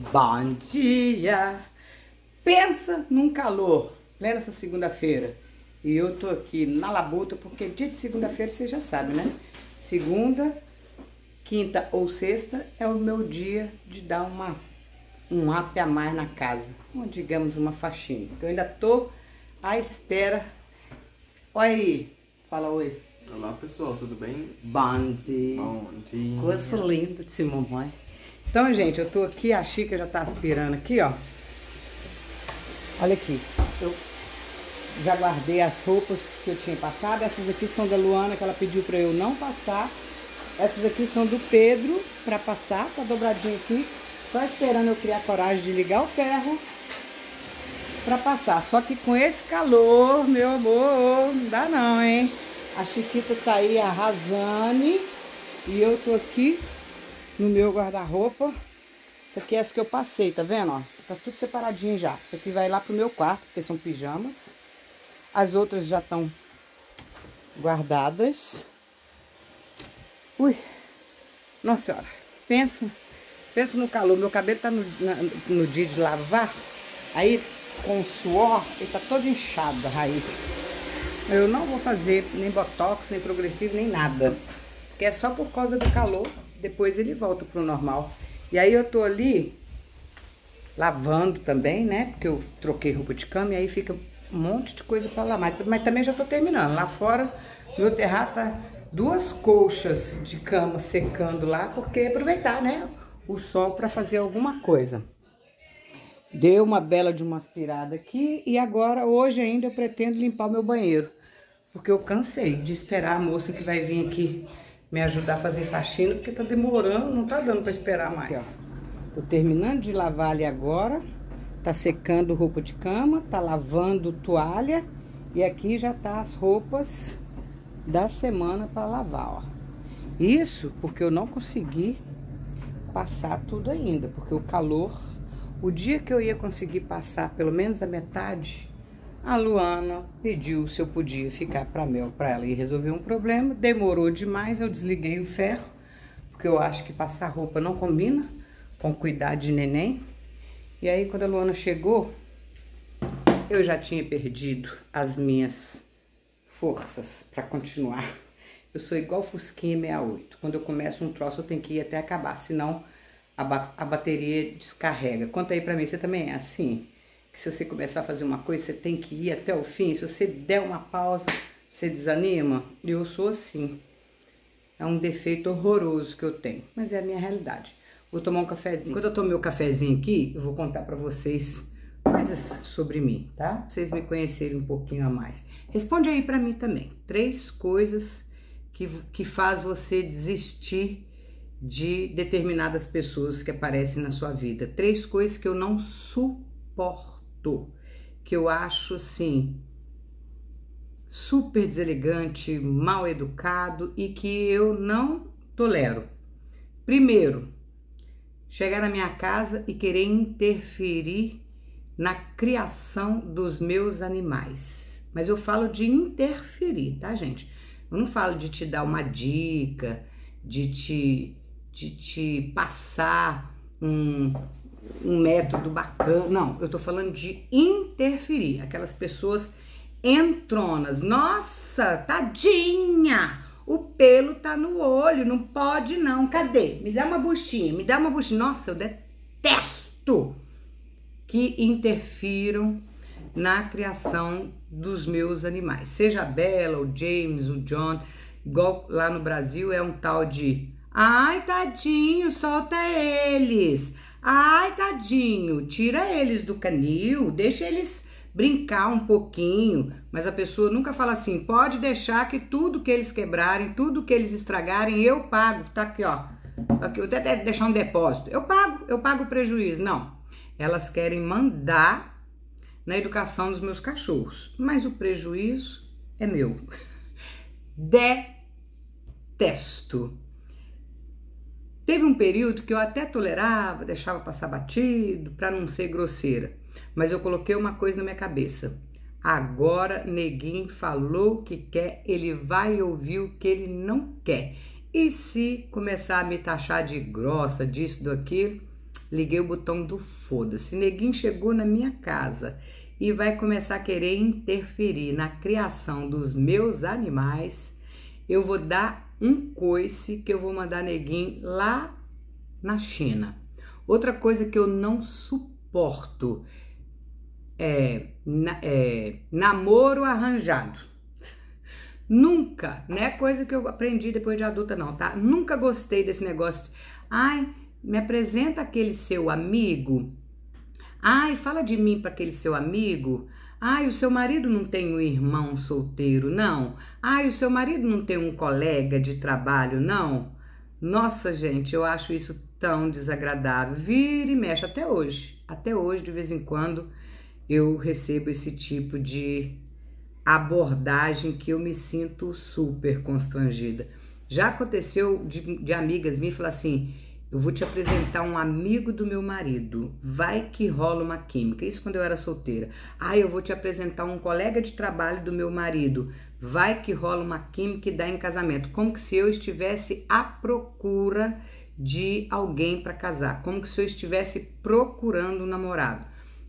Bom dia! Pensa num calor, plena essa segunda-feira. E eu tô aqui na labuta porque dia de segunda-feira você já sabe, né? Segunda, quinta ou sexta é o meu dia de dar uma um up a mais na casa, ou digamos uma faxina. Eu ainda tô à espera. Olha aí, fala oi. Olá pessoal, tudo bem? Bom dia. Bom dia. Coisa linda de mamãe. Então, gente, eu tô aqui, a Chica já tá aspirando aqui, ó. Olha aqui, eu já guardei as roupas que eu tinha passado. Essas aqui são da Luana, que ela pediu pra eu não passar. Essas aqui são do Pedro, pra passar, tá dobradinho aqui. Só esperando eu criar coragem de ligar o ferro pra passar. Só que com esse calor, meu amor, não dá não, hein? A Chiquita tá aí arrasando e eu tô aqui no meu guarda-roupa. Isso aqui é essa que eu passei, tá vendo? Ó, tá tudo separadinho já. Isso aqui vai lá pro meu quarto, porque são pijamas. As outras já estão guardadas. Ui, nossa senhora, pensa, pensa no calor. Meu cabelo tá no, na, no dia de lavar, aí com suor, ele tá todo inchado a raiz. Eu não vou fazer nem botox, nem progressivo, nem nada. Porque é só por causa do calor depois ele volta pro normal. E aí eu tô ali lavando também, né? Porque eu troquei roupa de cama e aí fica um monte de coisa para lavar. Mas, mas também já tô terminando. Lá fora, meu terraço tá duas colchas de cama secando lá, porque aproveitar, né? O sol para fazer alguma coisa. Deu uma bela de uma aspirada aqui e agora, hoje ainda, eu pretendo limpar o meu banheiro. Porque eu cansei de esperar a moça que vai vir aqui me ajudar a fazer faxina, porque tá demorando, não tá dando para esperar mais. Aqui. Tô terminando de lavar ali agora, tá secando roupa de cama, tá lavando toalha e aqui já tá as roupas da semana para lavar, ó. Isso porque eu não consegui passar tudo ainda, porque o calor, o dia que eu ia conseguir passar pelo menos a metade, a Luana pediu se eu podia ficar para mel para ela e resolver um problema. Demorou demais, eu desliguei o ferro, porque eu acho que passar roupa não combina com cuidar de neném. E aí quando a Luana chegou, eu já tinha perdido as minhas forças para continuar. Eu sou igual Fusquinha 68. Quando eu começo um troço, eu tenho que ir até acabar, senão a, ba a bateria descarrega. Conta aí pra mim, você também é assim? Que se você começar a fazer uma coisa, você tem que ir até o fim. Se você der uma pausa, você desanima. Eu sou assim. É um defeito horroroso que eu tenho, mas é a minha realidade. Vou tomar um cafezinho. Quando eu tomo meu cafezinho aqui, eu vou contar para vocês coisas sobre mim, tá? Pra vocês me conhecerem um pouquinho a mais. Responde aí para mim também. Três coisas que, que faz você desistir de determinadas pessoas que aparecem na sua vida. Três coisas que eu não suporto que eu acho assim super deselegante, mal educado e que eu não tolero. Primeiro, chegar na minha casa e querer interferir na criação dos meus animais. Mas eu falo de interferir, tá, gente? Eu não falo de te dar uma dica, de te, de te passar um, um método bacana. Não, eu tô falando de interferir. Aquelas pessoas entronas. Nossa, tadinha! O pelo tá no olho, não pode não. Cadê? Me dá uma buchinha, me dá uma buchinha. Nossa, eu detesto que interfiram na criação dos meus animais. Seja a Bela, o James, o John, igual lá no Brasil é um tal de Ai, tadinho, solta eles. Ai, tadinho, tira eles do canil, deixa eles brincar um pouquinho, mas a pessoa nunca fala assim: pode deixar que tudo que eles quebrarem, tudo que eles estragarem, eu pago. Tá aqui, ó. Aqui, eu até deixar um depósito. Eu pago, eu pago o prejuízo. Não. Elas querem mandar na educação dos meus cachorros, mas o prejuízo é meu. Detesto. Teve um período que eu até tolerava, deixava passar batido para não ser grosseira, mas eu coloquei uma coisa na minha cabeça. Agora neguinho falou o que quer, ele vai ouvir o que ele não quer. E se começar a me taxar de grossa, disso, daquilo, liguei o botão do foda-se. Neguinho chegou na minha casa e vai começar a querer interferir na criação dos meus animais. Eu vou dar um coice que eu vou mandar neguinho lá na China. Outra coisa que eu não suporto é, é namoro arranjado. Nunca, não é coisa que eu aprendi depois de adulta, não, tá? Nunca gostei desse negócio. Ai, me apresenta aquele seu amigo. Ai, fala de mim para aquele seu amigo. Ai, o seu marido não tem um irmão solteiro, não. Ai, o seu marido não tem um colega de trabalho, não. Nossa, gente, eu acho isso tão desagradável. Vira e mexe até hoje. Até hoje, de vez em quando, eu recebo esse tipo de abordagem que eu me sinto super constrangida. Já aconteceu de, de amigas me falar assim: eu vou te apresentar um amigo do meu marido, vai que rola uma química. Isso quando eu era solteira. Ah, eu vou te apresentar um colega de trabalho do meu marido, vai que rola uma química e dá em casamento. Como que se eu estivesse à procura de alguém para casar, como que se eu estivesse procurando um namorado.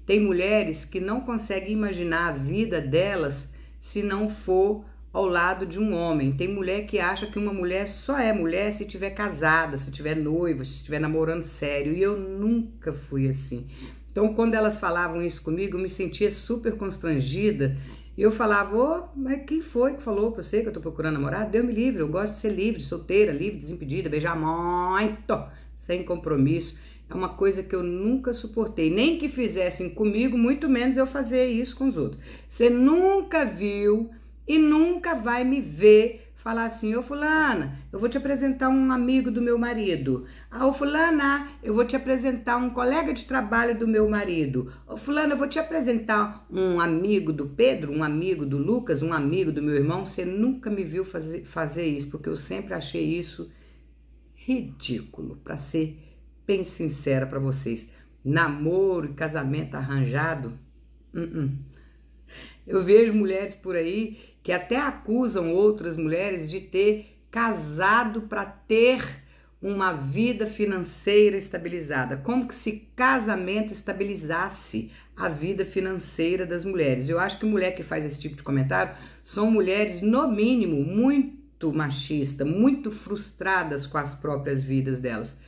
Tem mulheres que não conseguem imaginar a vida delas se não for ao lado de um homem. Tem mulher que acha que uma mulher só é mulher se tiver casada, se tiver noiva, se estiver namorando sério. E eu nunca fui assim. Então, quando elas falavam isso comigo, eu me sentia super constrangida. E eu falava, ô, oh, mas quem foi que falou pra você que eu tô procurando namorado? Deu me livre, eu gosto de ser livre, solteira, livre, desimpedida, beijar muito, sem compromisso. É uma coisa que eu nunca suportei, nem que fizessem comigo, muito menos eu fazer isso com os outros. Você nunca viu e nunca vai me ver falar assim: Ô Fulana, eu vou te apresentar um amigo do meu marido. Ah, ô Fulana, eu vou te apresentar um colega de trabalho do meu marido. Ô Fulana, eu vou te apresentar um amigo do Pedro, um amigo do Lucas, um amigo do meu irmão. Você nunca me viu fazer, fazer isso, porque eu sempre achei isso ridículo, para ser bem sincera para vocês. Namoro e casamento arranjado, uh -uh. eu vejo mulheres por aí que até acusam outras mulheres de ter casado para ter uma vida financeira estabilizada, como que se casamento estabilizasse a vida financeira das mulheres. Eu acho que mulher que faz esse tipo de comentário são mulheres, no mínimo, muito machistas, muito frustradas com as próprias vidas delas,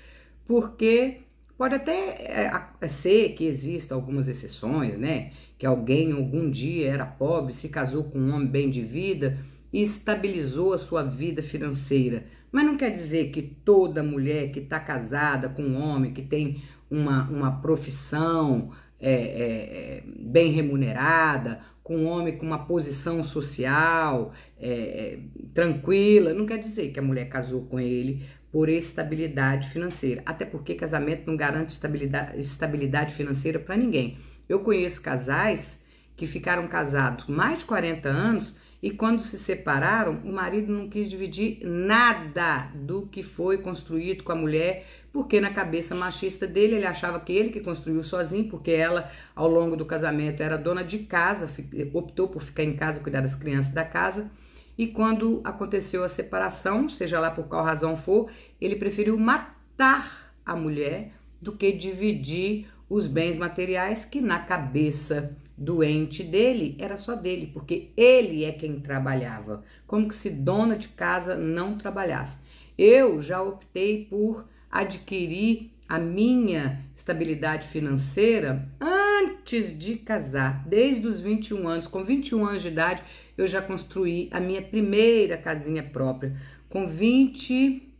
porque pode até é, ser que existam algumas exceções, né? Que alguém algum dia era pobre, se casou com um homem bem de vida e estabilizou a sua vida financeira. Mas não quer dizer que toda mulher que está casada com um homem que tem uma, uma profissão é, é, é, bem remunerada, com um homem com uma posição social é, é, tranquila, não quer dizer que a mulher casou com ele por estabilidade financeira. Até porque casamento não garante estabilidade, estabilidade financeira para ninguém. Eu conheço casais que ficaram casados mais de 40 anos e quando se separaram, o marido não quis dividir nada do que foi construído com a mulher, porque na cabeça machista dele ele achava que ele que construiu sozinho, porque ela ao longo do casamento era dona de casa, optou por ficar em casa cuidar das crianças da casa. E quando aconteceu a separação, seja lá por qual razão for, ele preferiu matar a mulher do que dividir os bens materiais que na cabeça doente dele era só dele, porque ele é quem trabalhava, como que se dona de casa não trabalhasse. Eu já optei por adquirir a minha estabilidade financeira antes de casar, desde os 21 anos. Com 21 anos de idade, eu já construí a minha primeira casinha própria. Com 20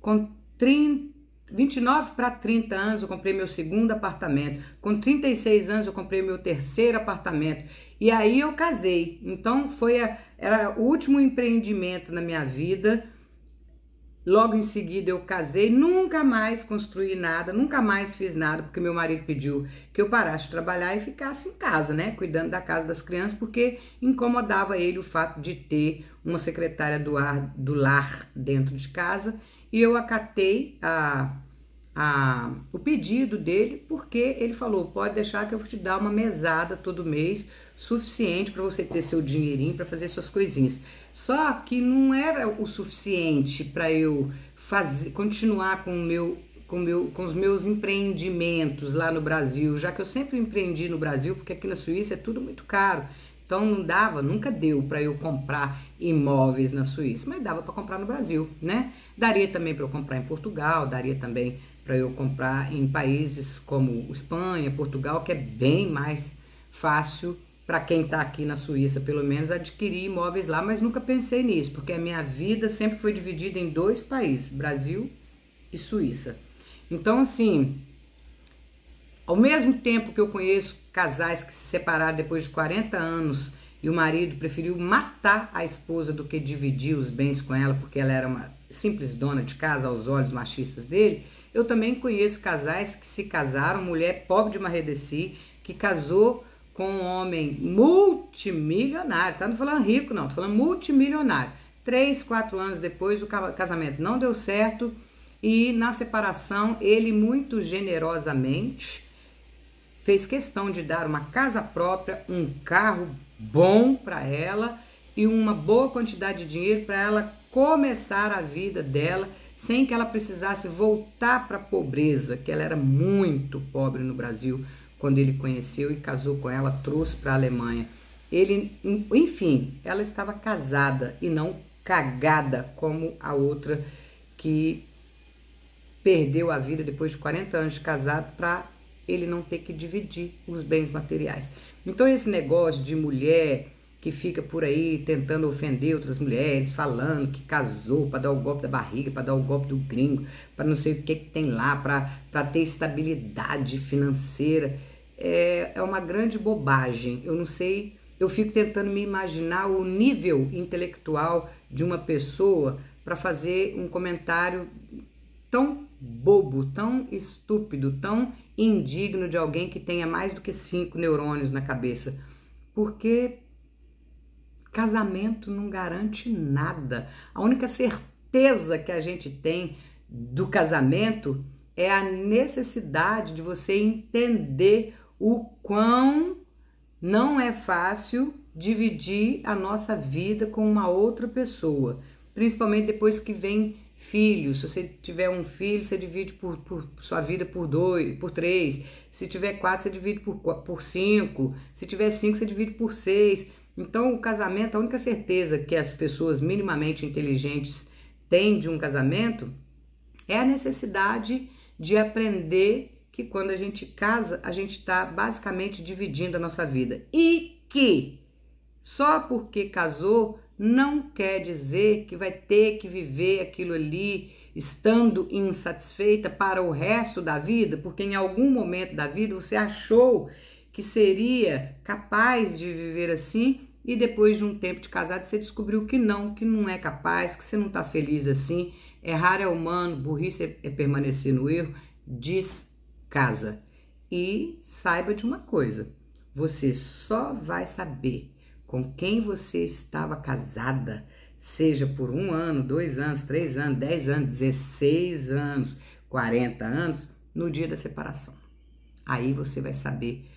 com 30 29 para 30 anos eu comprei meu segundo apartamento. Com 36 anos eu comprei meu terceiro apartamento. E aí eu casei. Então foi a, era o último empreendimento na minha vida. Logo em seguida eu casei, nunca mais construí nada, nunca mais fiz nada, porque meu marido pediu que eu parasse de trabalhar e ficasse em casa, né, cuidando da casa das crianças, porque incomodava ele o fato de ter uma secretária do, ar, do lar dentro de casa e eu acatei a, a, o pedido dele porque ele falou: pode deixar que eu vou te dar uma mesada todo mês suficiente para você ter seu dinheirinho para fazer suas coisinhas. Só que não era o suficiente para eu fazer, continuar com o meu com, meu, com os meus empreendimentos lá no Brasil, já que eu sempre empreendi no Brasil, porque aqui na Suíça é tudo muito caro. Então não dava, nunca deu para eu comprar imóveis na Suíça, mas dava para comprar no Brasil, né? Daria também para eu comprar em Portugal, daria também para eu comprar em países como Espanha, Portugal, que é bem mais fácil para quem está aqui na Suíça, pelo menos, adquirir imóveis lá, mas nunca pensei nisso, porque a minha vida sempre foi dividida em dois países, Brasil e Suíça. Então, assim, ao mesmo tempo que eu conheço casais que se separaram depois de 40 anos e o marido preferiu matar a esposa do que dividir os bens com ela, porque ela era uma simples dona de casa aos olhos machistas dele, eu também conheço casais que se casaram, mulher pobre de Marredeci, que casou com um homem multimilionário, tá não falando rico não, tô falando multimilionário. Três, quatro anos depois o casamento não deu certo e na separação ele muito generosamente fez questão de dar uma casa própria, um carro bom para ela e uma boa quantidade de dinheiro para ela começar a vida dela sem que ela precisasse voltar para a pobreza, que ela era muito pobre no Brasil quando ele conheceu e casou com ela, trouxe para a Alemanha. Ele, enfim, ela estava casada e não cagada como a outra que perdeu a vida depois de 40 anos de casado para ele não ter que dividir os bens materiais. Então, esse negócio de mulher que fica por aí tentando ofender outras mulheres, falando que casou para dar o golpe da barriga, para dar o golpe do gringo, para não sei o que, que tem lá, para ter estabilidade financeira, é, é uma grande bobagem. Eu não sei, eu fico tentando me imaginar o nível intelectual de uma pessoa para fazer um comentário tão bobo, tão estúpido, tão indigno de alguém que tenha mais do que cinco neurônios na cabeça. Porque casamento não garante nada. A única certeza que a gente tem do casamento é a necessidade de você entender o quão não é fácil dividir a nossa vida com uma outra pessoa, principalmente depois que vem filhos. Se você tiver um filho, você divide por, por sua vida por dois, por três. Se tiver quatro, você divide por, por cinco. Se tiver cinco, você divide por seis. Então, o casamento, a única certeza que as pessoas minimamente inteligentes têm de um casamento é a necessidade de aprender que quando a gente casa, a gente está basicamente dividindo a nossa vida. E que só porque casou não quer dizer que vai ter que viver aquilo ali estando insatisfeita para o resto da vida, porque em algum momento da vida você achou que seria capaz de viver assim e depois de um tempo de casado você descobriu que não, que não é capaz, que você não está feliz assim. Errar é humano, burrice é, é permanecer no erro, diz casa. E saiba de uma coisa: você só vai saber com quem você estava casada, seja por um ano, dois anos, três anos, dez anos, dezesseis anos, quarenta anos, no dia da separação. Aí você vai saber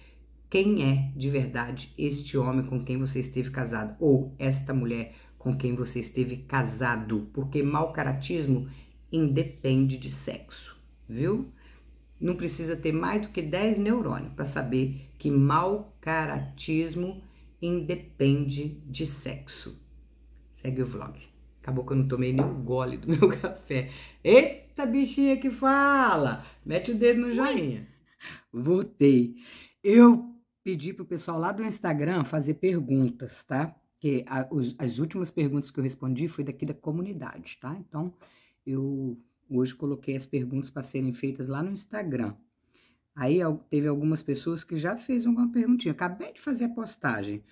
quem é de verdade este homem com quem você esteve casado ou esta mulher com quem você esteve casado, porque mau caratismo independe de sexo, viu? Não precisa ter mais do que 10 neurônios para saber que mau caratismo independe de sexo. Segue o vlog. Acabou que eu não tomei nenhum gole do meu café. Eita, bichinha que fala! Mete o dedo no joinha. Voltei. Eu pedi pro pessoal lá do Instagram fazer perguntas, tá? Que a, os, as últimas perguntas que eu respondi foi daqui da comunidade, tá? Então, eu hoje coloquei as perguntas para serem feitas lá no Instagram. Aí teve algumas pessoas que já fez uma perguntinha. Acabei de fazer a postagem.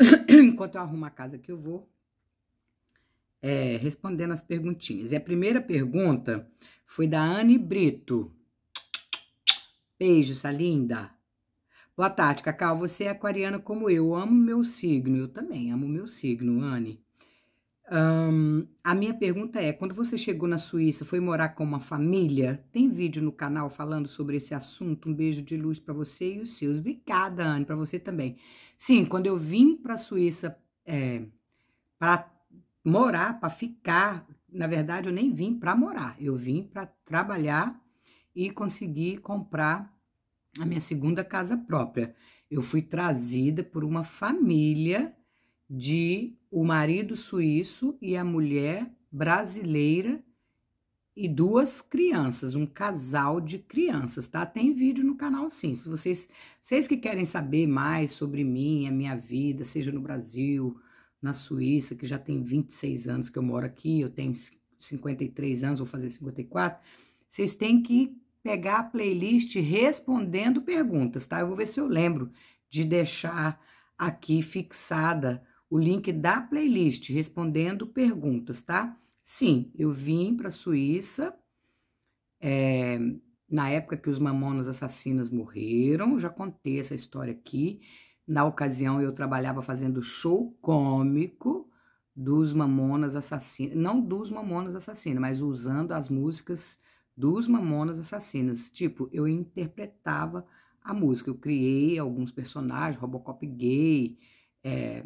Enquanto eu arrumo a casa que eu vou é, respondendo as perguntinhas. E a primeira pergunta foi da Anne Brito. Beijo, essa linda. Boa tarde, Cacau. Você é aquariana como eu. eu amo meu signo. Eu também amo meu signo, Anne. Um, a minha pergunta é: quando você chegou na Suíça, foi morar com uma família? Tem vídeo no canal falando sobre esse assunto? Um beijo de luz para você e os seus. Obrigada, Anne, para você também. Sim, quando eu vim para a Suíça é, para morar, para ficar, na verdade, eu nem vim para morar, eu vim para trabalhar e consegui comprar a minha segunda casa própria. Eu fui trazida por uma família de o marido suíço e a mulher brasileira e duas crianças, um casal de crianças, tá? Tem vídeo no canal sim. Se vocês, vocês que querem saber mais sobre mim, a minha vida, seja no Brasil, na Suíça, que já tem 26 anos que eu moro aqui, eu tenho 53 anos, vou fazer 54, vocês têm que pegar a playlist respondendo perguntas, tá? Eu vou ver se eu lembro de deixar aqui fixada o link da playlist respondendo perguntas, tá? Sim, eu vim para a Suíça é, na época que os mamonas assassinos morreram, já contei essa história aqui. Na ocasião, eu trabalhava fazendo show cômico dos mamonas assassinos, não dos mamonas assassinos, mas usando as músicas dos mamonas assassinas. Tipo, eu interpretava a música, eu criei alguns personagens, Robocop gay, é,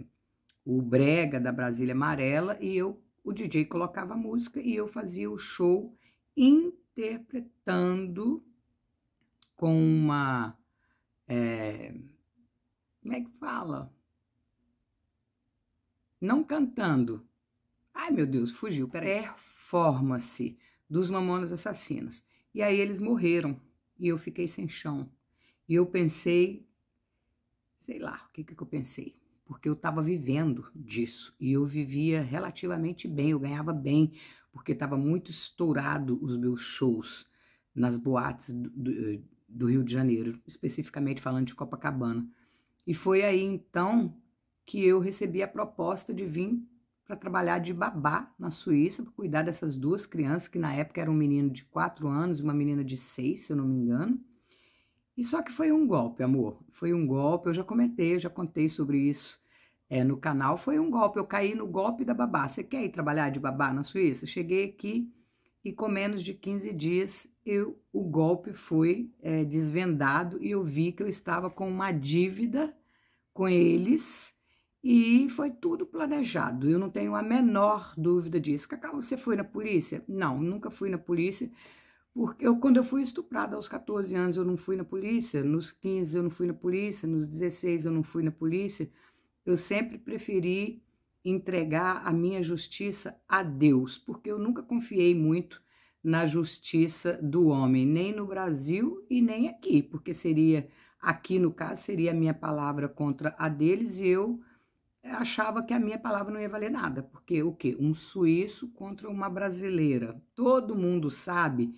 o Brega da Brasília Amarela, e eu o DJ colocava a música e eu fazia o show interpretando com uma. É, como é que fala? Não cantando. Ai, meu Deus, fugiu. Peraí. Performance dos Mamonas Assassinas. E aí eles morreram e eu fiquei sem chão. E eu pensei, sei lá, o que, que eu pensei? Porque eu estava vivendo disso e eu vivia relativamente bem, eu ganhava bem, porque estava muito estourado os meus shows nas boates do, do, do, Rio de Janeiro, especificamente falando de Copacabana. E foi aí então que eu recebi a proposta de vir para trabalhar de babá na Suíça, para cuidar dessas duas crianças, que na época era um menino de quatro anos e uma menina de seis, se eu não me engano. E só que foi um golpe, amor. Foi um golpe, eu já comentei, eu já contei sobre isso é, no canal. Foi um golpe, eu caí no golpe da babá. Você quer ir trabalhar de babá na Suíça? Cheguei aqui e com menos de 15 dias eu, o golpe foi é, desvendado e eu vi que eu estava com uma dívida com eles e foi tudo planejado. Eu não tenho a menor dúvida disso. Cacau, você foi na polícia? Não, nunca fui na polícia. Porque eu, quando eu fui estuprada aos 14 anos, eu não fui na polícia, nos 15 eu não fui na polícia, nos 16 eu não fui na polícia. Eu sempre preferi entregar a minha justiça a Deus, porque eu nunca confiei muito na justiça do homem, nem no Brasil e nem aqui, porque seria, aqui no caso, seria a minha palavra contra a deles e eu achava que a minha palavra não ia valer nada, porque o quê? Um suíço contra uma brasileira. Todo mundo sabe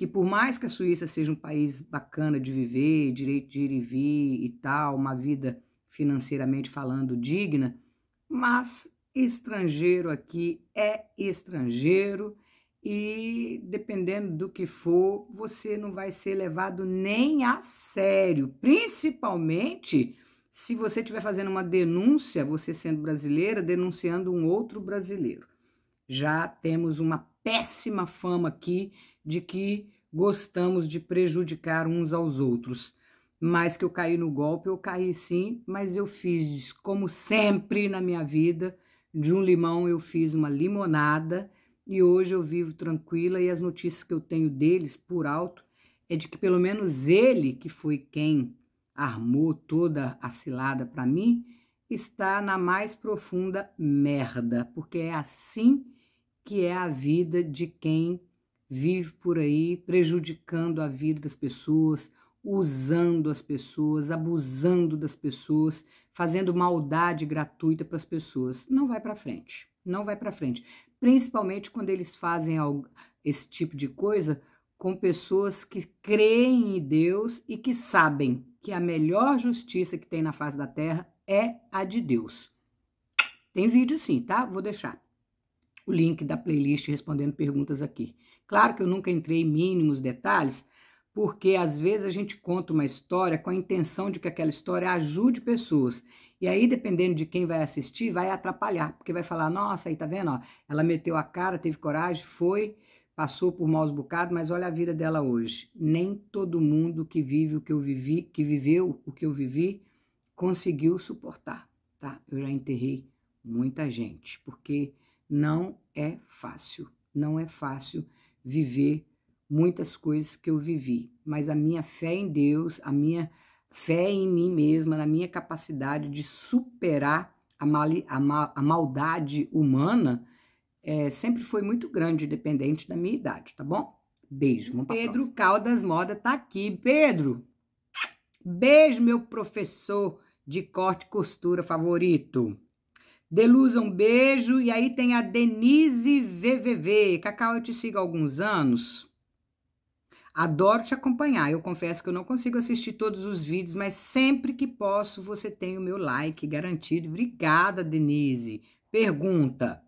que por mais que a Suíça seja um país bacana de viver, direito de ir e vir e tal, uma vida financeiramente falando digna, mas estrangeiro aqui é estrangeiro e dependendo do que for, você não vai ser levado nem a sério, principalmente se você estiver fazendo uma denúncia, você sendo brasileira, denunciando um outro brasileiro. Já temos uma péssima fama aqui de que gostamos de prejudicar uns aos outros. Mas que eu caí no golpe, eu caí sim, mas eu fiz, como sempre na minha vida, de um limão eu fiz uma limonada e hoje eu vivo tranquila e as notícias que eu tenho deles por alto é de que pelo menos ele, que foi quem armou toda a cilada para mim, está na mais profunda merda, porque é assim que é a vida de quem vive por aí prejudicando a vida das pessoas, usando as pessoas, abusando das pessoas, fazendo maldade gratuita para as pessoas. Não vai para frente. Não vai para frente. Principalmente quando eles fazem esse tipo de coisa com pessoas que creem em Deus e que sabem que a melhor justiça que tem na face da terra é a de Deus. Tem vídeo sim, tá? Vou deixar o link da playlist respondendo perguntas aqui. Claro que eu nunca entrei em mínimos detalhes, porque às vezes a gente conta uma história com a intenção de que aquela história ajude pessoas. E aí, dependendo de quem vai assistir, vai atrapalhar, porque vai falar: nossa, aí tá vendo? Ó, ela meteu a cara, teve coragem, foi, passou por maus bocados, mas olha a vida dela hoje. Nem todo mundo que vive o que eu vivi, que viveu o que eu vivi, conseguiu suportar, tá? Eu já enterrei muita gente, porque não é fácil, não é fácil viver muitas coisas que eu vivi, mas a minha fé em Deus, a minha fé em mim mesma, na minha capacidade de superar a, mali, a, ma, a maldade humana, é, sempre foi muito grande, dependente da minha idade, tá bom? Beijo. Pedro Caldas Moda tá aqui. Pedro, beijo, meu professor de corte e costura favorito. Delusa, um beijo. E aí tem a Denise VVV. Cacau, eu te sigo há alguns anos. Adoro te acompanhar. Eu confesso que eu não consigo assistir todos os vídeos, mas sempre que posso você tem o meu like garantido. Obrigada, Denise. Pergunta: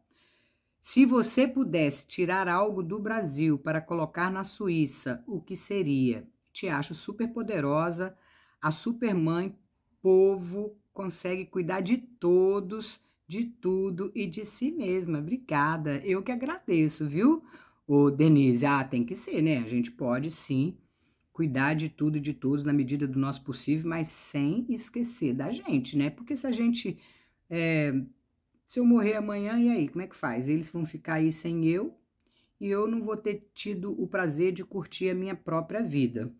se você pudesse tirar algo do Brasil para colocar na Suíça, o que seria? Te acho super poderosa, a supermãe, povo, consegue cuidar de todos, de tudo e de si mesma. Obrigada. Eu que agradeço, viu? Ô, Denise, ah, tem que ser, né? A gente pode sim cuidar de tudo e de todos na medida do nosso possível, mas sem esquecer da gente, né? Porque se a gente. É, se eu morrer amanhã, e aí? Como é que faz? Eles vão ficar aí sem eu e eu não vou ter tido o prazer de curtir a minha própria vida.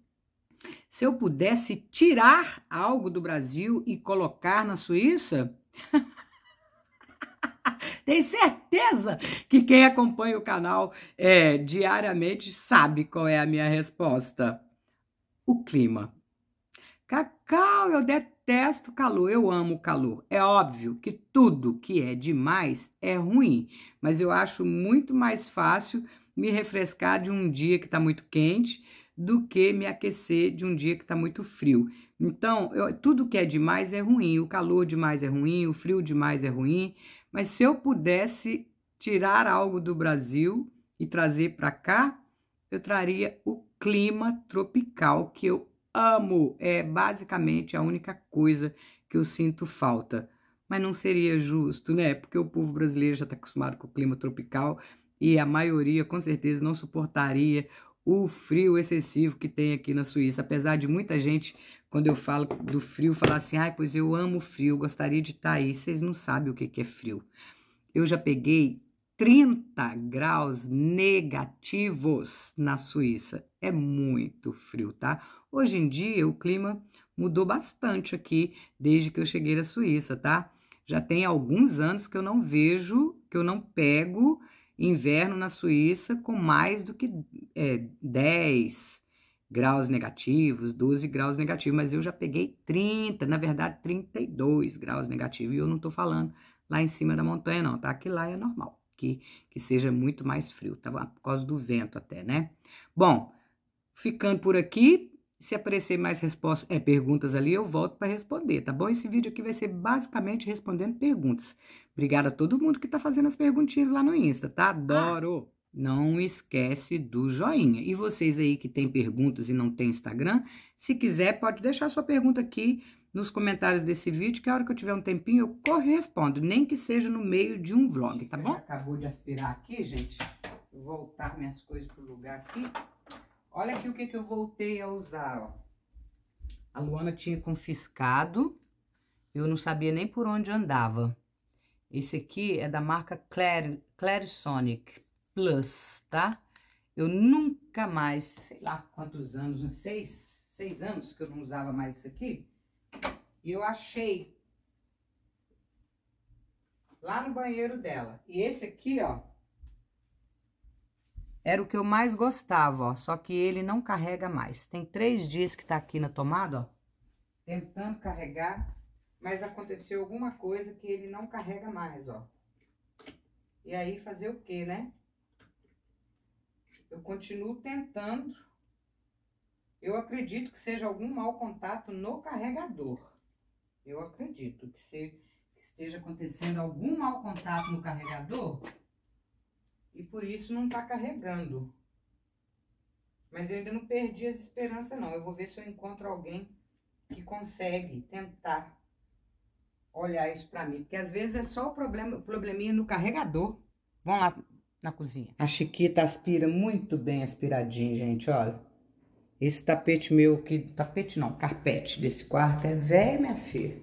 Se eu pudesse tirar algo do Brasil e colocar na Suíça. Tenho certeza que quem acompanha o canal é, diariamente sabe qual é a minha resposta. O clima. Cacau, eu detesto calor, eu amo calor. É óbvio que tudo que é demais é ruim, mas eu acho muito mais fácil me refrescar de um dia que está muito quente do que me aquecer de um dia que está muito frio. Então, eu, tudo que é demais é ruim. O calor demais é ruim, o frio demais é ruim. Mas se eu pudesse tirar algo do Brasil e trazer para cá, eu traria o clima tropical que eu amo. É basicamente a única coisa que eu sinto falta. Mas não seria justo, né? Porque o povo brasileiro já está acostumado com o clima tropical e a maioria, com certeza, não suportaria o frio excessivo que tem aqui na Suíça. Apesar de muita gente, quando eu falo do frio, falar assim, ai, pois eu amo frio, gostaria de estar tá aí. Vocês não sabem o que é frio. Eu já peguei 30 graus negativos na Suíça. É muito frio, tá? Hoje em dia, o clima mudou bastante aqui, desde que eu cheguei na Suíça, tá? Já tem alguns anos que eu não vejo, que eu não pego inverno na Suíça com mais do que é, 10 graus negativos, 12 graus negativos, mas eu já peguei 30, na verdade 32 graus negativos, e eu não tô falando lá em cima da montanha não, tá? Aqui lá é normal, que, que seja muito mais frio, tá? Por causa do vento até, né? Bom, ficando por aqui, se aparecer mais respostas, é, perguntas ali, eu volto para responder, tá bom? Esse vídeo aqui vai ser basicamente respondendo perguntas. Obrigada a todo mundo que está fazendo as perguntinhas lá no Insta, tá? Adoro! Ah. Não esquece do joinha. E vocês aí que têm perguntas e não tem Instagram, se quiser, pode deixar sua pergunta aqui nos comentários desse vídeo, que a hora que eu tiver um tempinho, eu corro e respondo, nem que seja no meio de um vlog, tá bom? Acabou de aspirar aqui, gente. Vou voltar minhas coisas pro lugar aqui. Olha aqui o que, que eu voltei a usar, ó. A Luana tinha confiscado, eu não sabia nem por onde andava. Esse aqui é da marca Clarisonic Plus, tá? Eu nunca mais, sei lá quantos anos, uns seis, seis anos que eu não usava mais isso aqui. E eu achei lá no banheiro dela. E esse aqui, ó, era o que eu mais gostava, ó. Só que ele não carrega mais. Tem três dias que tá aqui na tomada, ó. Tentando carregar. Mas aconteceu alguma coisa que ele não carrega mais, ó. E aí, fazer o quê, né? Eu continuo tentando. Eu acredito que seja algum mau contato no carregador. Eu acredito que, se, que esteja acontecendo algum mau contato no carregador e por isso não tá carregando. Mas eu ainda não perdi as esperanças, não. Eu vou ver se eu encontro alguém que consegue tentar olhar isso pra mim. Porque às vezes é só o problema, probleminha no carregador. Vamos lá na cozinha. A Chiquita aspira muito bem aspiradinho, gente, olha. Esse tapete meu, que tapete não, carpete desse quarto é velho, minha filha.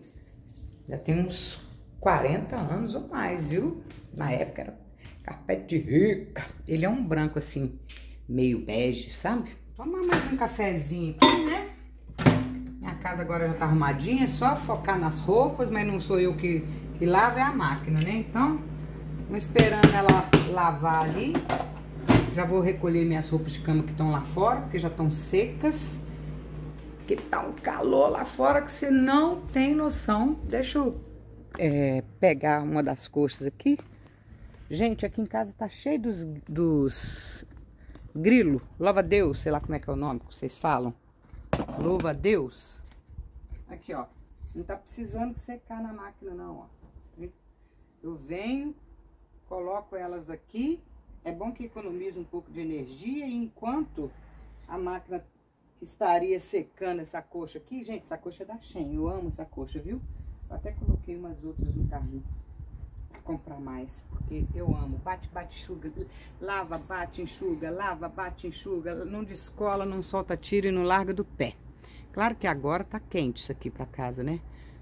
Já tem uns 40 anos ou mais, viu? Na época era carpete de rica. Ele é um branco assim, meio bege, sabe? Tomar mais um cafezinho aqui, né? Minha casa agora já tá arrumadinha, é só focar nas roupas, mas não sou eu que, que lavo, é a máquina, né? Então, vamos esperando ela lavar ali. Já vou recolher minhas roupas de cama que estão lá fora, porque já estão secas. Que tá um calor lá fora que você não tem noção. Deixa eu é, pegar uma das coxas aqui. Gente, aqui em casa tá cheio dos, dos grilo, louva Deus, sei lá como é que é o nome que vocês falam. Louva Deus. Aqui, ó. Não tá precisando secar na máquina, não, ó. Eu venho, coloco elas aqui. É bom que economiza um pouco de energia. Enquanto a máquina estaria secando essa coxa aqui, gente, essa coxa é da Shen. Eu amo essa coxa, viu? Eu até coloquei umas outras no carrinho comprar mais, porque eu amo. Bate, bate, enxuga, lava, bate, enxuga, lava, bate, enxuga, não descola, não solta tiro e não larga do pé. Claro que agora tá quente isso aqui pra casa, né?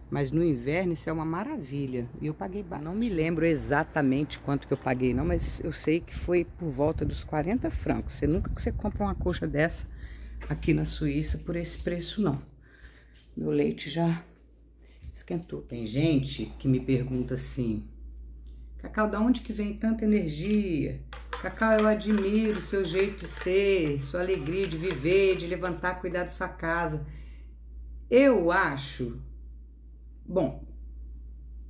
Mas no inverno isso é uma maravilha. E eu paguei, não me lembro exatamente quanto que eu paguei não, mas eu sei que foi por volta dos 40 francos. Você nunca que você compra uma coxa dessa aqui na Suíça por esse preço não. Meu leite já esquentou. Tem gente que me pergunta assim, Cacau, da onde que vem tanta energia? Cacau, eu admiro o seu jeito de ser, sua alegria de viver, de levantar, cuidar da sua casa. Eu acho. Bom,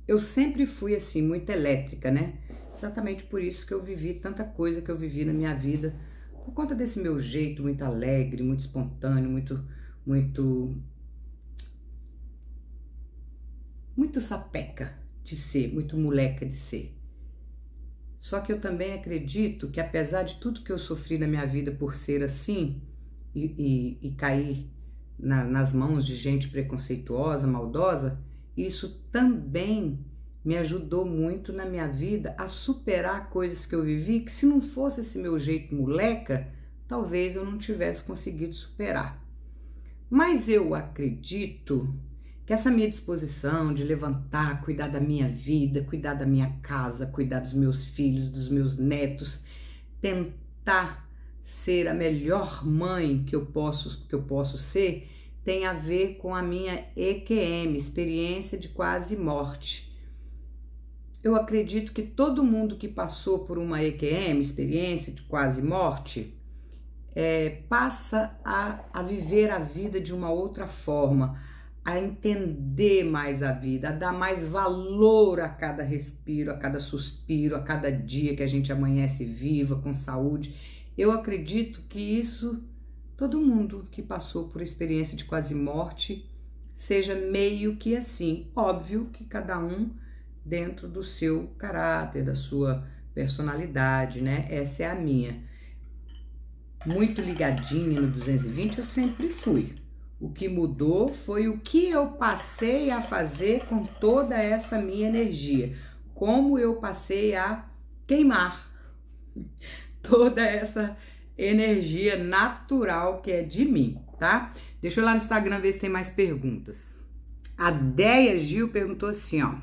eu sempre fui assim, muito elétrica, né? Exatamente por isso que eu vivi tanta coisa que eu vivi na minha vida. Por conta desse meu jeito muito alegre, muito espontâneo, muito. muito. muito sapeca de ser, muito moleca de ser. Só que eu também acredito que, apesar de tudo que eu sofri na minha vida por ser assim e, e, e cair na, nas mãos de gente preconceituosa, maldosa, isso também me ajudou muito na minha vida a superar coisas que eu vivi que, se não fosse esse meu jeito moleca, talvez eu não tivesse conseguido superar. Mas eu acredito que essa minha disposição de levantar, cuidar da minha vida, cuidar da minha casa, cuidar dos meus filhos, dos meus netos, tentar ser a melhor mãe que eu posso que eu posso ser, tem a ver com a minha EQM, experiência de quase morte. Eu acredito que todo mundo que passou por uma EQM, experiência de quase morte, é, passa a, a viver a vida de uma outra forma a entender mais a vida, a dar mais valor a cada respiro, a cada suspiro, a cada dia que a gente amanhece viva, com saúde. Eu acredito que isso, todo mundo que passou por experiência de quase morte, seja meio que assim. Óbvio que cada um dentro do seu caráter, da sua personalidade, né? Essa é a minha. Muito ligadinha no 220 eu sempre fui o que mudou foi o que eu passei a fazer com toda essa minha energia. Como eu passei a queimar toda essa energia natural que é de mim, tá? Deixa eu lá no Instagram ver se tem mais perguntas. A Deia Gil perguntou assim, ó.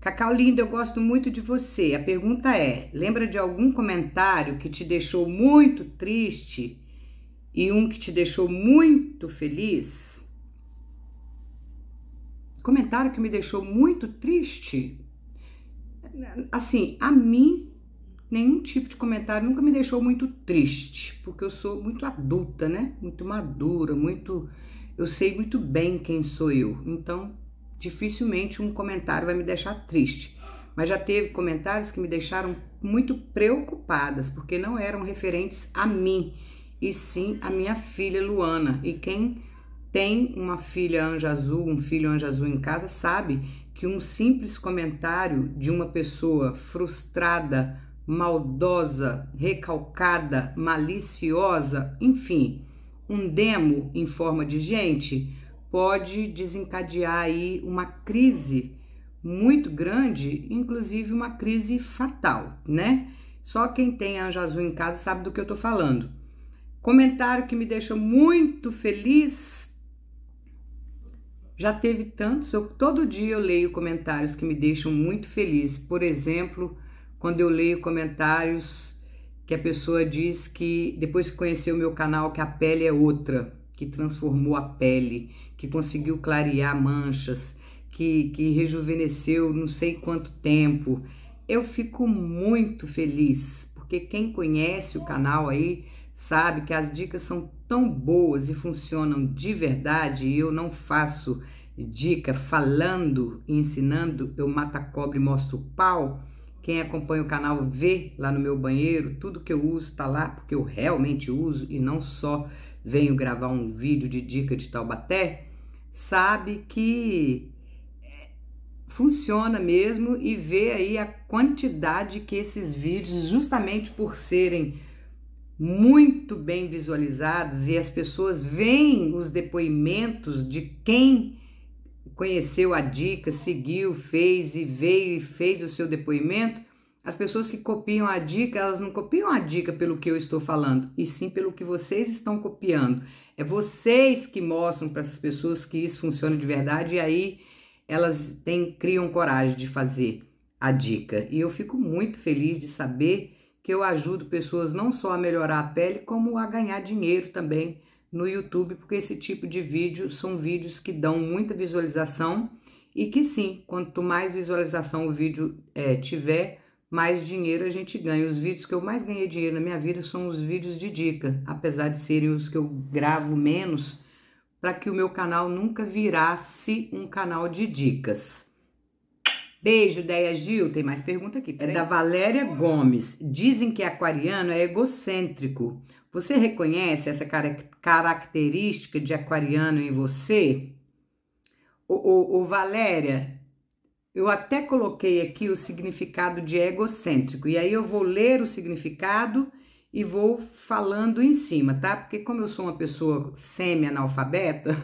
Cacau lindo, eu gosto muito de você. A pergunta é: lembra de algum comentário que te deixou muito triste e um que te deixou muito feliz. Comentário que me deixou muito triste. Assim, a mim, nenhum tipo de comentário nunca me deixou muito triste, porque eu sou muito adulta, né? Muito madura, muito. Eu sei muito bem quem sou eu. Então, dificilmente um comentário vai me deixar triste. Mas já teve comentários que me deixaram muito preocupadas, porque não eram referentes a mim e sim a minha filha Luana. E quem tem uma filha anja azul, um filho anja azul em casa, sabe que um simples comentário de uma pessoa frustrada, maldosa, recalcada, maliciosa, enfim, um demo em forma de gente pode desencadear aí uma crise muito grande, inclusive uma crise fatal, né? Só quem tem anjo azul em casa sabe do que eu tô falando. Comentário que me deixa muito feliz. Já teve tantos, eu, todo dia eu leio comentários que me deixam muito feliz. Por exemplo, quando eu leio comentários que a pessoa diz que depois que conheceu o meu canal que a pele é outra, que transformou a pele, que conseguiu clarear manchas, que, que rejuvenesceu não sei quanto tempo. Eu fico muito feliz, porque quem conhece o canal aí sabe que as dicas são tão boas e funcionam de verdade e eu não faço dica falando, ensinando, eu mato a cobra e mostro o pau. Quem acompanha o canal vê lá no meu banheiro, tudo que eu uso tá lá, porque eu realmente uso e não só venho gravar um vídeo de dica de Taubaté, sabe que é, funciona mesmo e vê aí a quantidade que esses vídeos, justamente por serem muito bem visualizados e as pessoas veem os depoimentos de quem conheceu a dica, seguiu, fez e veio e fez o seu depoimento, as pessoas que copiam a dica, elas não copiam a dica pelo que eu estou falando, e sim pelo que vocês estão copiando. É vocês que mostram para essas pessoas que isso funciona de verdade e aí elas têm, criam coragem de fazer a dica. E eu fico muito feliz de saber que eu ajudo pessoas não só a melhorar a pele, como a ganhar dinheiro também no YouTube, porque esse tipo de vídeo são vídeos que dão muita visualização e que sim, quanto mais visualização o vídeo é, tiver, mais dinheiro a gente ganha. Os vídeos que eu mais ganhei dinheiro na minha vida são os vídeos de dica, apesar de serem os que eu gravo menos, para que o meu canal nunca virasse um canal de dicas. Beijo, Deia Gil. Tem mais pergunta aqui. É da Valéria Gomes. Dizem que aquariano é egocêntrico. Você reconhece essa característica de aquariano em você? O, Valéria, eu até coloquei aqui o significado de egocêntrico, e aí eu vou ler o significado e vou falando em cima, tá? Porque como eu sou uma pessoa semi-analfabeta,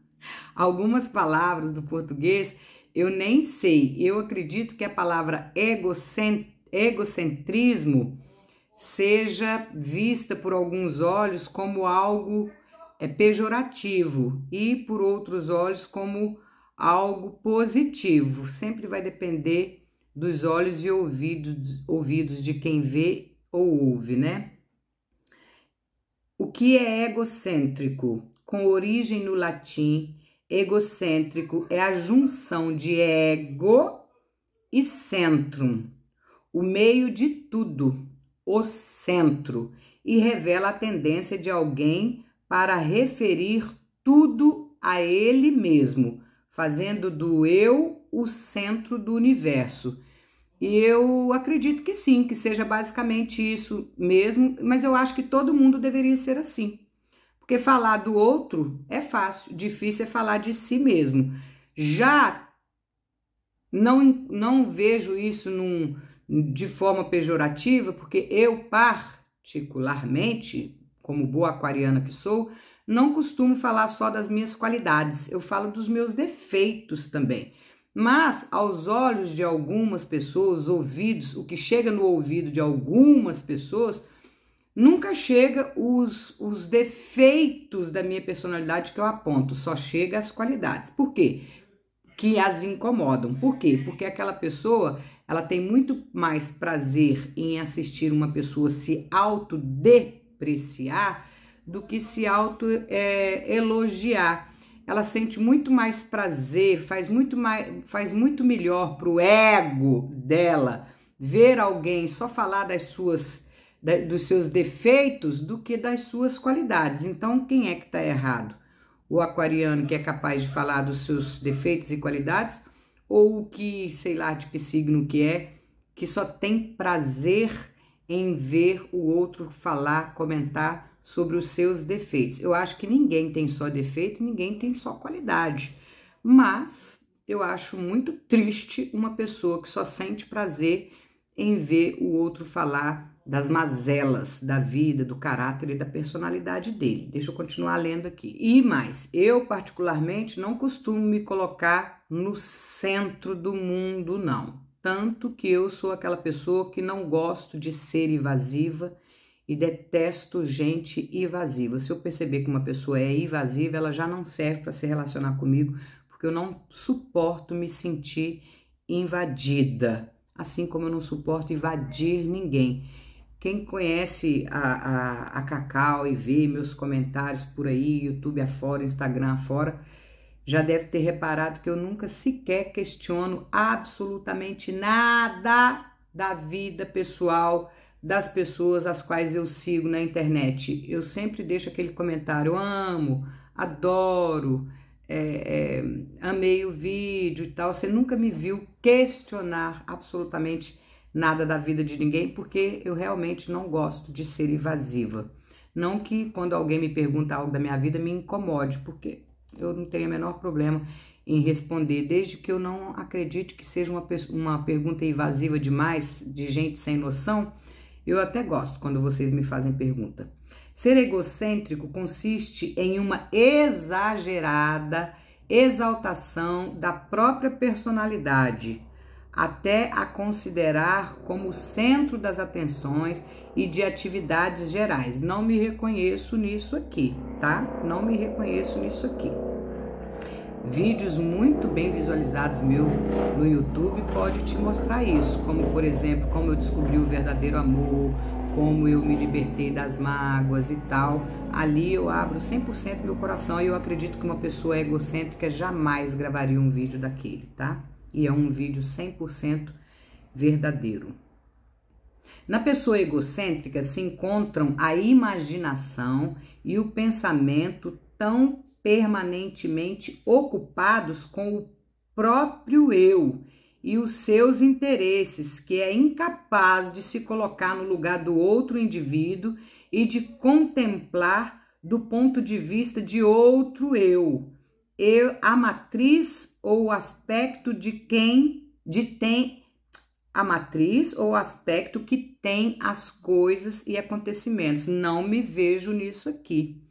algumas palavras do português eu nem sei. Eu acredito que a palavra egocentrismo seja vista por alguns olhos como algo é, pejorativo e por outros olhos como algo positivo. Sempre vai depender dos olhos e ouvidos, ouvidos de quem vê ou ouve, né? O que é egocêntrico? Com origem no latim, egocêntrico é a junção de ego e centrum, o meio de tudo, o centro, e revela a tendência de alguém para referir tudo a ele mesmo, fazendo do eu o centro do universo. E eu acredito que sim, que seja basicamente isso mesmo, mas eu acho que todo mundo deveria ser assim. Porque falar do outro é fácil, difícil é falar de si mesmo. Já não, não vejo isso num, de forma pejorativa, porque eu, particularmente, como boa aquariana que sou, não costumo falar só das minhas qualidades, eu falo dos meus defeitos também. Mas, aos olhos de algumas pessoas, ouvidos, o que chega no ouvido de algumas pessoas, nunca chega os, os defeitos da minha personalidade que eu aponto, só chega as qualidades. Por quê? Que as incomodam. Por quê? Porque aquela pessoa ela tem muito mais prazer em assistir uma pessoa se autodepreciar do que se auto é, elogiar. Ela sente muito mais prazer, faz muito mais, faz muito melhor pro ego dela ver alguém só falar das suas dos seus defeitos do que das suas qualidades. Então, quem é que está errado? O aquariano que é capaz de falar dos seus defeitos e qualidades ou o que, sei lá, de que signo que é, que só tem prazer em ver o outro falar, comentar sobre os seus defeitos. Eu acho que ninguém tem só defeito, ninguém tem só qualidade. Mas eu acho muito triste uma pessoa que só sente prazer em ver o outro falar das mazelas da vida, do caráter e da personalidade dele. Deixa eu continuar lendo aqui. E mais, eu particularmente não costumo me colocar no centro do mundo, não. Tanto que eu sou aquela pessoa que não gosto de ser invasiva e detesto gente invasiva. Se eu perceber que uma pessoa é invasiva, ela já não serve para se relacionar comigo, porque eu não suporto me sentir invadida, assim como eu não suporto invadir ninguém. Quem conhece a, a, a Cacau e vê meus comentários por aí, YouTube afora, Instagram afora, já deve ter reparado que eu nunca sequer questiono absolutamente nada da vida pessoal das pessoas as quais eu sigo na internet. Eu sempre deixo aquele comentário: amo, adoro, é, é, amei o vídeo e tal. Você nunca me viu questionar absolutamente nada da vida de ninguém, porque eu realmente não gosto de ser invasiva. Não que quando alguém me pergunta algo da minha vida me incomode, porque eu não tenho o menor problema em responder, desde que eu não acredite que seja uma, uma pergunta invasiva demais, de gente sem noção eu até gosto quando vocês me fazem pergunta. Ser egocêntrico consiste em uma exagerada exaltação da própria personalidade, até a considerar como centro das atenções e de atividades gerais. Não me reconheço nisso aqui, tá? Não me reconheço nisso aqui. Vídeos muito bem visualizados meu no YouTube pode te mostrar isso, como por exemplo, como eu descobri o verdadeiro amor, como eu me libertei das mágoas e tal. Ali eu abro 100% meu coração e eu acredito que uma pessoa egocêntrica jamais gravaria um vídeo daquele, tá? E é um vídeo 100% verdadeiro. Na pessoa egocêntrica se encontram a imaginação e o pensamento tão permanentemente ocupados com o próprio eu e os seus interesses, que é incapaz de se colocar no lugar do outro indivíduo e de contemplar do ponto de vista de outro eu, eu a matriz ou o aspecto de quem de tem a matriz ou o aspecto que tem as coisas e acontecimentos. Não me vejo nisso aqui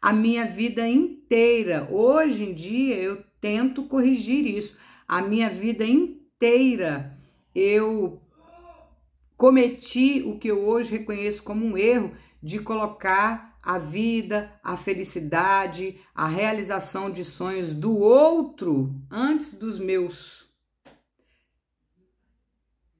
a minha vida inteira. Hoje em dia eu tento corrigir isso. A minha vida inteira eu cometi o que eu hoje reconheço como um erro de colocar a vida, a felicidade, a realização de sonhos do outro antes dos meus.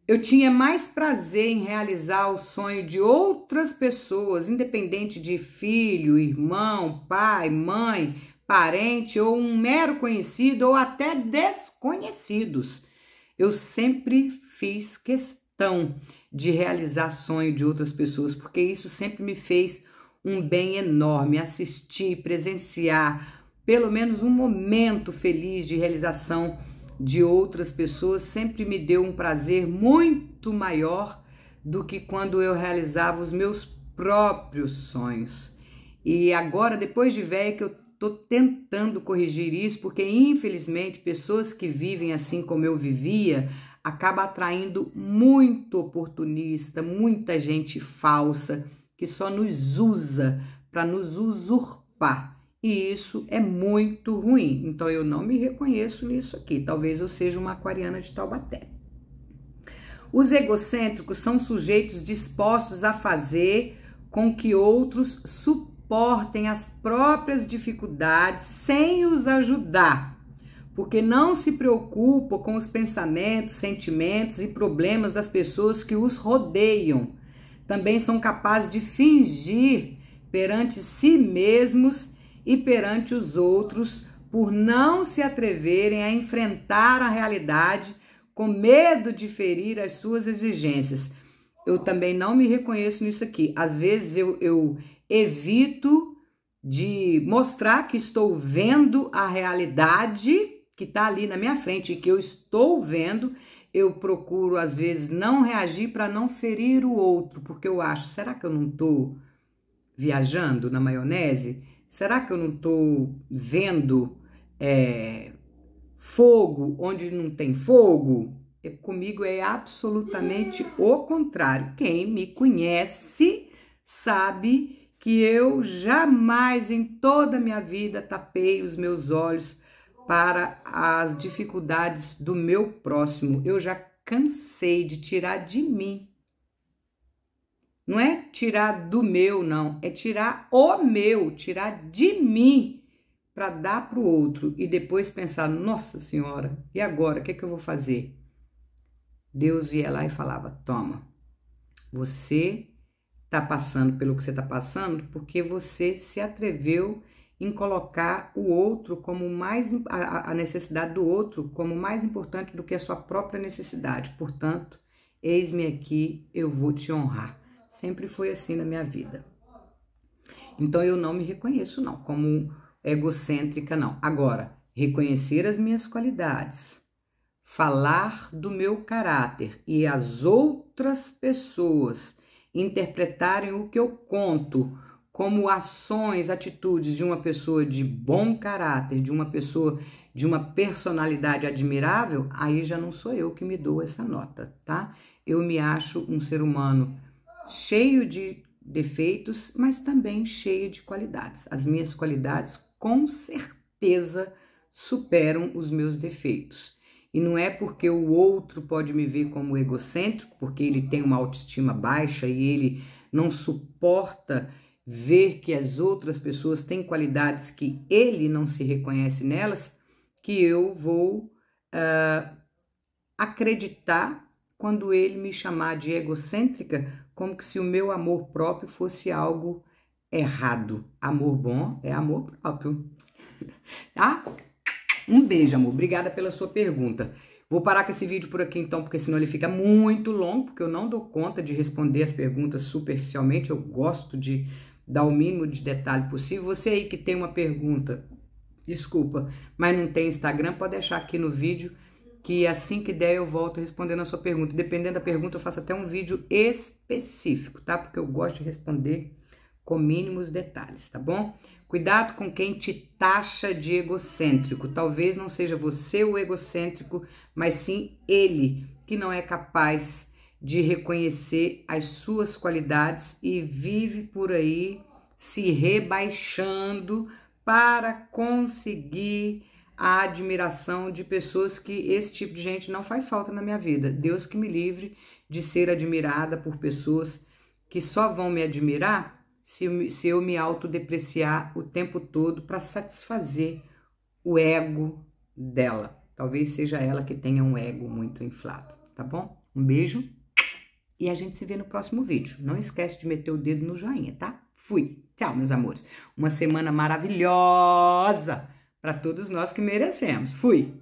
Eu tinha mais prazer em realizar o sonho de outras pessoas, independente de filho, irmão, pai, mãe, parente ou um mero conhecido ou até desconhecidos. Eu sempre fiz questão de realizar sonho de outras pessoas, porque isso sempre me fez um bem enorme assistir, presenciar pelo menos um momento feliz de realização de outras pessoas sempre me deu um prazer muito maior do que quando eu realizava os meus próprios sonhos. E agora, depois de velha, que eu tô tentando corrigir isso, porque infelizmente pessoas que vivem assim como eu vivia acaba atraindo muito oportunista, muita gente falsa que só nos usa para nos usurpar e isso é muito ruim. Então eu não me reconheço nisso aqui. Talvez eu seja uma aquariana de Taubaté. Os egocêntricos são sujeitos dispostos a fazer com que outros suportem as próprias dificuldades sem os ajudar, porque não se preocupam com os pensamentos, sentimentos e problemas das pessoas que os rodeiam. Também são capazes de fingir perante si mesmos e perante os outros por não se atreverem a enfrentar a realidade com medo de ferir as suas exigências. Eu também não me reconheço nisso aqui. Às vezes eu, eu evito de mostrar que estou vendo a realidade que está ali na minha frente e que eu estou vendo. Eu procuro, às vezes, não reagir para não ferir o outro, porque eu acho, será que eu não estou viajando na maionese? Será que eu não estou vendo é, fogo onde não tem fogo? É, comigo é absolutamente o contrário. Quem me conhece sabe que eu jamais em toda a minha vida tapei os meus olhos para as dificuldades do meu próximo. Eu já cansei de tirar de mim não é tirar do meu, não. É tirar o meu, tirar de mim para dar para o outro e depois pensar: Nossa Senhora, e agora? O que, é que eu vou fazer? Deus ia lá e falava: Toma, você está passando pelo que você está passando porque você se atreveu em colocar o outro como mais a, a necessidade do outro como mais importante do que a sua própria necessidade. Portanto, eis-me aqui, eu vou te honrar. Sempre foi assim na minha vida. Então eu não me reconheço não como egocêntrica não. Agora, reconhecer as minhas qualidades, falar do meu caráter e as outras pessoas interpretarem o que eu conto como ações, atitudes de uma pessoa de bom caráter, de uma pessoa de uma personalidade admirável, aí já não sou eu que me dou essa nota, tá? Eu me acho um ser humano cheio de defeitos, mas também cheio de qualidades. As minhas qualidades com certeza superam os meus defeitos. E não é porque o outro pode me ver como egocêntrico, porque ele tem uma autoestima baixa e ele não suporta ver que as outras pessoas têm qualidades que ele não se reconhece nelas, que eu vou uh, acreditar quando ele me chamar de egocêntrica, como que se o meu amor próprio fosse algo errado. Amor bom é amor próprio. Tá? Um beijo, amor. Obrigada pela sua pergunta. Vou parar com esse vídeo por aqui então, porque senão ele fica muito longo, porque eu não dou conta de responder as perguntas superficialmente. Eu gosto de dar o mínimo de detalhe possível. Você aí que tem uma pergunta, desculpa, mas não tem Instagram, pode deixar aqui no vídeo que assim que der eu volto respondendo a sua pergunta. Dependendo da pergunta, eu faço até um vídeo específico, tá? Porque eu gosto de responder com mínimos detalhes, tá bom? Cuidado com quem te taxa de egocêntrico. Talvez não seja você o egocêntrico, mas sim ele que não é capaz de reconhecer as suas qualidades e vive por aí se rebaixando para conseguir a admiração de pessoas que esse tipo de gente não faz falta na minha vida. Deus que me livre de ser admirada por pessoas que só vão me admirar se se eu me autodepreciar o tempo todo para satisfazer o ego dela. Talvez seja ela que tenha um ego muito inflado, tá bom? Um beijo e a gente se vê no próximo vídeo. Não esquece de meter o dedo no joinha, tá? Fui. Tchau, meus amores. Uma semana maravilhosa para todos nós que merecemos. Fui.